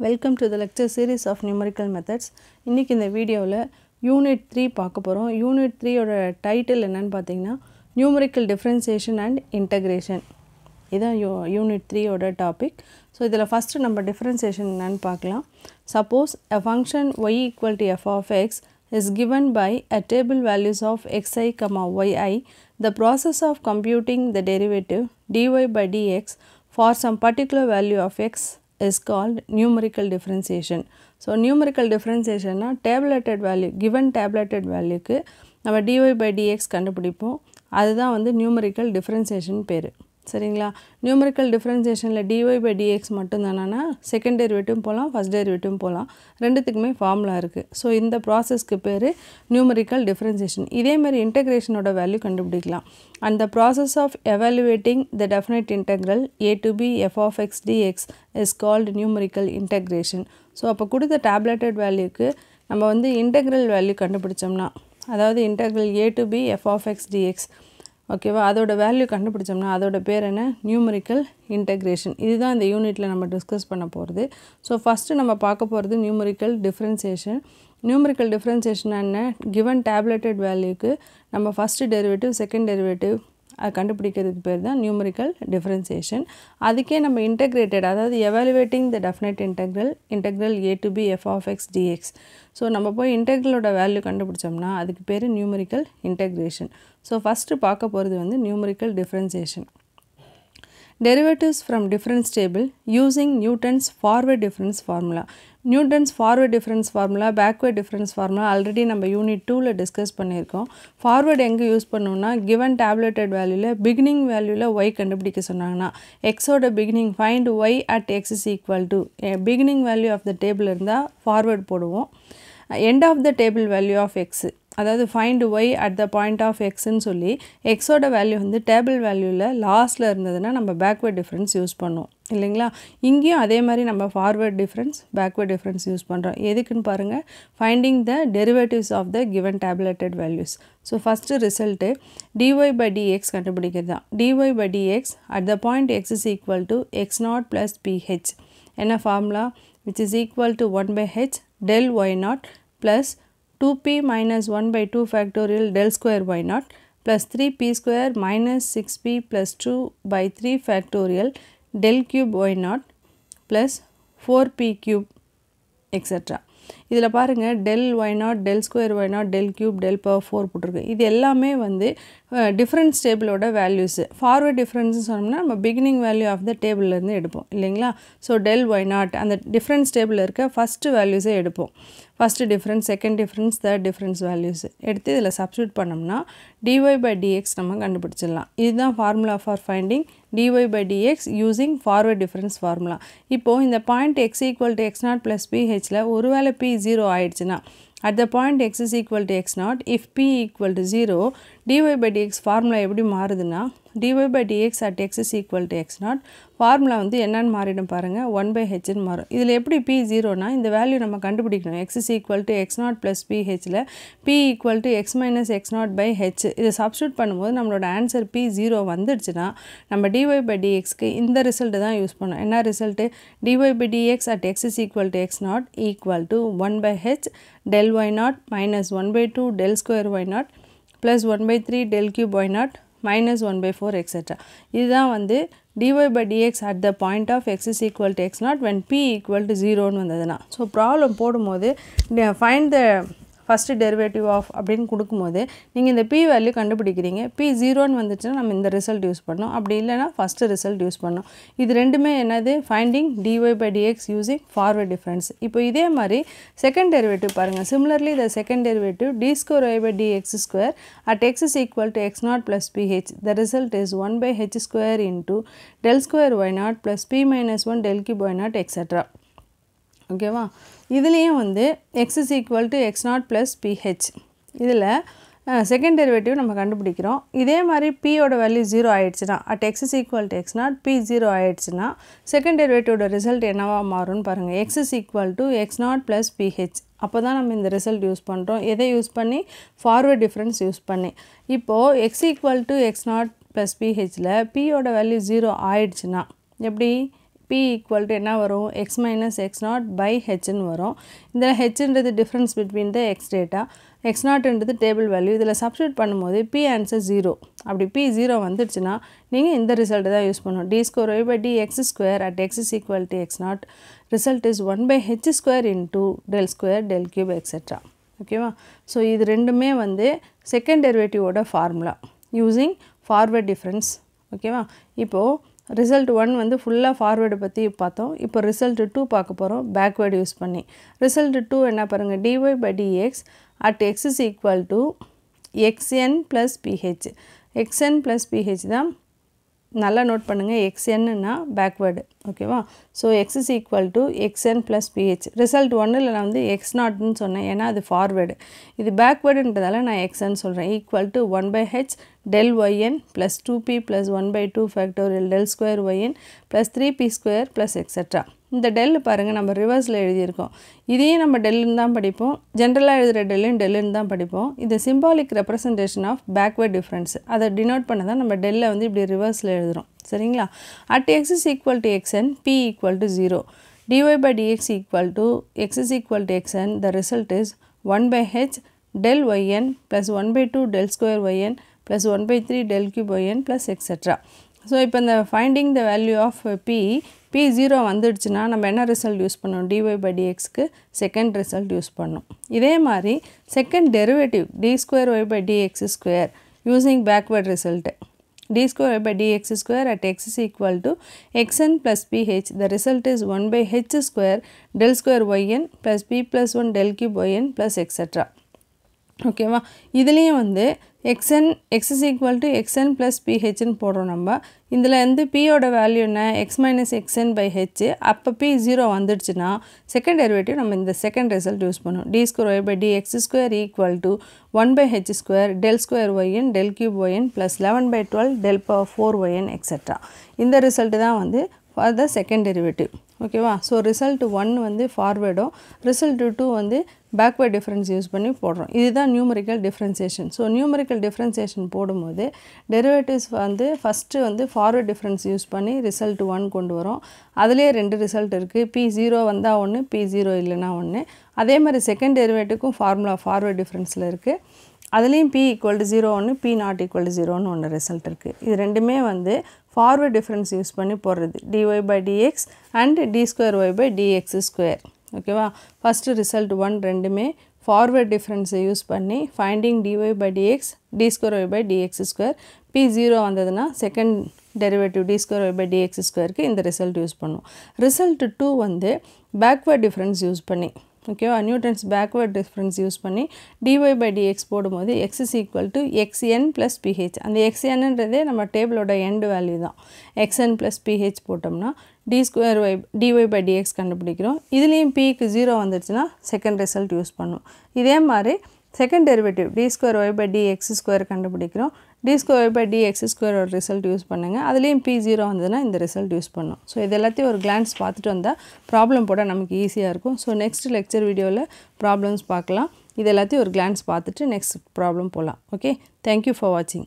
Welcome to the lecture series of numerical methods இன்றைக்கி இந்த வீடியோவில் யூனிட் த்ரீ பார்க்க போகிறோம் யூனிட் த்ரீயோட டைட்டில் என்னன்னு பார்த்தீங்கன்னா நியூமரிக்கல் டிஃப்ரென்சியேஷன் அண்ட் இன்டகிரேஷன் இதான் யூ யூனிட் த்ரீயோட டாபிக் ஸோ இதில் ஃபஸ்ட்டு நம்ம டிஃப்ரென்சியேஷன் என்னென்னு பார்க்கலாம். Suppose a function y equal to f of x is given by a table values of xi comma yi the process of computing the derivative dy by dx for some particular value of x is called numerical differentiation so numerical differentiation னா tabulated value given tabulated valueக்கு நம்ம dy by dx கண்டுபிடிப்போம் அதுதான் வந்து numerical differentiation பேர் சரிங்களா? Numerical டிஃப்ரென்சியேஷனில் dy by dx மட்டும்தானா செகண்ட் டெரிவேட்டிவ் போகலாம் ஃபஸ்ட் டெரிவேட்டிவ் போகலாம் ரெண்டுத்துக்குமே ஃபார்முலா இருக்குது ஸோ இந்த ப்ராசஸ்க்கு பேர் நியூமரிக்கல் டிஃப்ரென்சியேஷன் இதேமாதிரி இன்டகிரேஷனோட வேல்யூ கண்டுபிடிக்கலாம். And process of evaluating the definite integral a to b f of x dx is called numerical integration so அப்போ கொடுத்த டேப்லெட்டட் வேல்யூக்கு நம்ம வந்து இன்டெக்ரல் வேல்யூ கண்டுபிடிச்சோம்னா அதாவது integral a to b f of x dx ஓகேவா? அதோட வேல்யூ கண்டுபிடிச்சோம்னா அதோட பேர் என்ன? நியூமரிக்கல் இன்டெக்ரேஷன் இதுதான் இந்த யூனிட்டில் நம்ம டிஸ்கஸ் பண்ண போகிறது ஸோ ஃபஸ்ட்டு நம்ம பார்க்க போகிறது நியூமரிக்கல் டிஃப்ரென்சியேஷன் நியூமரிக்கல் டிஃப்ரென்சியேஷன் என்ன? கிவன் டேப்லெட்டட் வேல்யூக்கு நம்ம ஃபஸ்ட்டு டெரிவேட்டிவ் செகண்ட் டெரிவேட்டிவ் அது கண்டுபிடிக்கிறதுக்கு பேர் தான் நியூமரிக்கல் டிஃப்ரென்சியேஷன் அதுக்கே நம்ம இன்டெகிரேட்டட் அதாவது evaluating the definite integral integral a to b f of x dx so நம்ம போய் இன்டெக்ரலோட வேல்யூ கண்டுபிடிச்சோம்னா அதுக்கு பேர் நியூமரிக்கல் இன்டெக்ரேஷன் ஸோ ஃபஸ்ட்டு பார்க்க போகிறது வந்து numerical differentiation derivatives from difference table using Newton's forward difference formula. Newton's forward difference formula backward difference formula already நம்ம unit டூவில் discuss பண்ணியிருக்கோம். ஃபார்வர்டு எங்கே யூஸ் பண்ணோம்னா கிவன் டேப்லெட்டட் வேல்யூவில் பிகினிங் வேல்யூவில் ஒய் கண்டுபிடிக்க சொன்னாங்கன்னா எக்ஸோட beginning find y at x is equal to beginning value of the table இருந்தால் ஃபார்வர்ட் போடுவோம். End of the table value of x அதாவது find y at the point of எக்ஸ்ன்னு சொல்லி எக்ஸோட வேல்யூ வந்து டேபிள் வேல்யூவில் லாஸ்ட்டில் இருந்ததுன்னா நம்ம பேக்வேர்ட் டிஃப்ரென்ஸ் யூஸ் பண்ணுவோம். இல்லைங்களா? இங்கேயும் அதே மாதிரி நம்ம forward difference backward difference use பண்ணுறோம் எதுக்குன்னு பாருங்கள் finding the derivatives of the given tabulated values so first result dy by dx கண்டுபிடிக்கிறது தான். Dy by dx at the point x is equal to x naught plus ph என்ன formula which is equal to one by h del y naught plus 2p minus 1 by 2 factorial del square y naught plus 3p square minus 6p plus 2 by 3 factorial del cube y naught plus 4p cube etc. இதில் பாருங்கள் del y naught del square y naught del cube del power four போட்டிருக்கு. இது எல்லாமே வந்து difference டேபிளோட values forward difference சொன்னோம்னா நம்ம beginning value of the டேபிள்லேருந்து எடுப்போம் இல்லைங்களா? ஸோ டெல் ஒய் நாட் அந்த டிஃப்ரென்ஸ் டேபிளில் இருக்க ஃபஸ்ட்டு வேல்யூஸே எடுப்போம். First difference second difference third difference values எடுத்து இதில் சப்ஸ்டியூட் பண்ணோம்னா டிஒய் பை டிஎக்ஸ் நம்ம கண்டுபிடிச்சிடலாம். இதுதான் formula for finding dy by dx using forward difference formula இப்போது இந்த point x equal to x naught plus பிஹெச்சில் ஒருவேளை பி ஜீரோ ஆயிடுச்சுன்னா at the point x is equal to x naught if p equal to zero dy by dx formula எப்படி மாறுதுன்னா dy by dx at x is equal to x naught formula வந்து என்னென்னு மாறிடும் பாருங்கள் one by ஹெச்னு மாறும். இதில் எப்படி B ஜீரோனா இந்த value நம்ம கண்டுபிடிக்கணும். X is equal to x naught plus பிஹெச்சில் p equal to x minus x naught by h இதை சப்ஸ்டியூட் பண்ணும்போது நம்மளோட ஆன்சர் பி ஜீரோ வந்துடுச்சுன்னா நம்ம டிஒய் பை டிஎக்ஸ்க்கு இந்த ரிசல்ட்டு தான் யூஸ் பண்ணோம் என்ன result dy by dx at x is equal to x naught equal to one by h del y naught minus 1 by 2 del square y naught plus 1 by 3 del cube y naught minus 1 by 4 etc. இதுதான் வந்து dy by dx at the point of x is equal to x naught when p equal to 0 வந்ததுனா so problem போடும்போது find the first derivative of அப்படின்னு கொடுக்கும்போது நீங்கள் இந்த B value கண்டுபிடிக்கிறீங்க. B ஜீரோன்னு வந்துச்சுன்னா நம்ம இந்த ரிசல்ட் யூஸ் பண்ணோம் அப்படி இல்லைனா ஃபஸ்ட்டு ரிசல்ட் யூஸ் பண்ணோம் இது ரெண்டுமே என்னது? Finding dy by dx using forward difference இப்போ இதே மாதிரி செகண்ட் டெரிவேட்டிவ் பாருங்கள் similarly the second derivative d square y by dx square at x is equal to x naught plus ph the result is one by h square into del square y naught plus p minus one del cube y naught etcetera ஓகேவா இதுலேயும் வந்து x is equal to x naught plus ph இதில் second derivative நம்ம கண்டுபிடிக்கிறோம். இதே மாதிரி பியோட value zero ஆயிடுச்சுன்னா at x is equal to x naught p zero ஆயிடுச்சுன்னா செகண்ட் டெரிவேட்டிவோட ரிசல்ட் என்னவா மாறும்னு பாருங்கள் x is equal to x naught plus ph அப்போ தான் நம்ம இந்த ரிசல்ட் யூஸ் பண்ணுறோம் எதை யூஸ் பண்ணி? ஃபார்வர்ட் டிஃப்ரென்ஸ் யூஸ் பண்ணி. இப்போது x equal to x naught plus பிஹெச்சில் பியோட வேல்யூ ஜீரோ ஆயிடுச்சுன்னா எப்படி? பி ஈக்குவல் டு என்ன வரும்? X minus x naught by ஹெச்னு வரும். இதில் ஹெச்ன்றது difference between the x data x நாட்ன்றது table value இதில் சப்ஸ்டியூட் பண்ணும்போது பி ஆன்சர் ஜீரோ அப்படி பி ஜீரோ வந்துடுச்சுன்னா நீங்கள் இந்த ரிசல்ட்டு தான் யூஸ் பண்ணணும். D square y by d x square at x is equal to x naught result is one by h square into del square del cube etcetera ஓகேவா so இது ரெண்டுமே வந்து second டெரிவேட்டிவோட ஃபார்முலா யூஸிங் ஃபார்வர்ட் டிஃப்ரென்ஸ் ஓகேவா இப்போது result one வந்து ஃபுல்லாக forward பற்றி பார்த்தோம். இப்போ ரிசல்ட் டூ பார்க்க போகிறோம் பேக்வேர்டு யூஸ் பண்ணி. ரிசல்ட் டூ என்ன பாருங்கள் dy by dx at x is equal to xn plus ph xn plus ph தான் நல்லா நோட் பண்ணுங்கள் எக்ஸ்என்னுனா பேக்வேர்டு ஓகேவா so x is equal to xn plus ph result ஒன்றில் நான் வந்து எக்ஸ் நாட்னு சொன்னேன். ஏன்னா அது ஃபார்வேர்டு இது பேக்வேர்டுன்றதால நான் எக்ஸ்என் சொல்கிறேன் equal to one by h del yn plus 2p plus 1 by 2 factorial del square yn plus 3p square plus etc. இந்த டெல் பாருங்கள் நம்ம ரிவர்ஸில் எழுதியிருக்கோம். இதையும் நம்ம டெல்லுன்னு தான் படிப்போம். ஜென்ரலாக எழுதுகிற டெல்லுன்னு டெல்லுன்னு தான் படிப்போம். இது symbolic representation of backward difference அதை டினோட் பண்ண தான் நம்ம டெல்லை வந்து இப்படி ரிவர்ஸில் எழுதுகிறோம் சரிங்களா? At x is equal to xn p equal to zero dy by dx equal to x is equal to xn the result is 1 by h del yn plus 1 by 2 del square yn plus 1 by 3 del cube yn plus etc. So இப்போ இந்த finding the value of p p zero வந்துடுச்சுன்னா நம்ம என்ன result use பண்ணோம் dy by டிஎக்ஸ்க்கு second result use பண்ணோம் இதே மாதிரி second derivative d square y by dx square using backward result d square by dx square at x is equal to xn plus ph. The result is 1 by h square del square yn plus p plus 1 del cube yn plus etc. ஓகேவா இதுலேயும் வந்து xn x is equal to xn plus பிஹெச்னு போடுறோம் நம்ம. இதில் வந்து பியோட value என்ன? X minus xn by h அப்போ பி ஜீரோ வந்துடுச்சுன்னா செகண்ட் டெரிவேட்டிவ் நம்ம இந்த செகண்ட் ரிசல்ட் யூஸ் பண்ணுவோம் d square y by d x square equal to one by h square del square yn del cube yn plus eleven by twelve del power four yn etcetera இந்த result தான் வந்து for the second derivative ஓகேவா so result one வந்து ஃபார்வேர்டும் result two வந்து backward difference use பண்ணி போடுறோம். இதுதான் numerical differentiation so numerical differentiation போடும்போது டெரிவேட்டிவ்ஸ் வந்து ஃபஸ்ட்டு வந்து ஃபார்வர்ட் டிஃப்ரென்ஸ் யூஸ் பண்ணி ரிசல்ட் ஒன் கொண்டு வரோம். அதிலே ரெண்டு ரிசல்ட் இருக்குது பி ஜீரோ வந்தால் ஒன்று பி ஜீரோ இல்லைனா ஒன்று அதே மாதிரி செகண்ட் டெரிவேட்டிவ்க்கும் ஃபார்முலா ஃபார்வர்ட் டிஃப்ரென்ஸில் இருக்குது அதுலேயும் பி ஈக்குவல் டு ஜீரோ ஒன்று பி நாட் ஈக்குவல் டு ஜீரோன்னு ஒன்று ரிசல்ட் இருக்குது இது ரெண்டுமே வந்து ஃபார்வர்ட் டிஃப்ரென்ஸ் யூஸ் பண்ணி போடுறது. Dy by dx and d square y by dx square ஓகேவா ஃபஸ்ட்டு ரிசல்ட் ஒன் ரெண்டுமே. ஃபார்வர்ட் டிஃப்ரென்ஸை யூஸ் பண்ணி finding dy by dx d square y by dx square p zero வந்ததுன்னா second derivative d square y by dx ஸ்கொயருக்கு இந்த result use பண்ணுவோம். Result two வந்து backward difference use பண்ணி. ஓகேவா நியூட்டன்ஸ் பேக்வேர்ட் டிஃப்ரென்ஸ் யூஸ் பண்ணி dy by dx போடும்போது x is equal to xn plus ph அந்த எக்ஸ்என்ன்றதே நம்ம டேபிளோட எண்டு வேல்யூ தான். எக்ஸ்என் ப்ளஸ் பிஹெச் போட்டோம்னா d square y dy by dx கண்டுபிடிக்கிறோம். இதுலேயும் பிக்கு ஜீரோ வந்துடுச்சுன்னா செகண்ட் ரிசல்ட் யூஸ் பண்ணும். இதே மாதிரி second derivative d square y by d x square கண்டுபிடிக்கிறோம். D square y by d x ஸ்கொயரோட ரிசல்ட் யூஸ் பண்ணுங்கள் அதுலேயும் பி ஜீரோ வந்ததுன்னா இந்த ரிசல்ட் யூஸ் பண்ணும். ஸோ இது எல்லாத்தையும் ஒரு கிளான்ஸ் பார்த்துட்டு வந்தால் ப்ராப்ளம் போட நமக்கு ஈஸியாக இருக்கும். ஸோ நெக்ஸ்ட் லெக்சர் வீடியோவில் ப்ராப்ளம்ஸ் பார்க்கலாம். இது எல்லாத்தையும் ஒரு கிளான்ஸ் பார்த்துட்டு நெக்ஸ்ட் ப்ராப்ளம் போகலாம் ஓகே தேங்க்யூ ஃபார் வாட்சிங்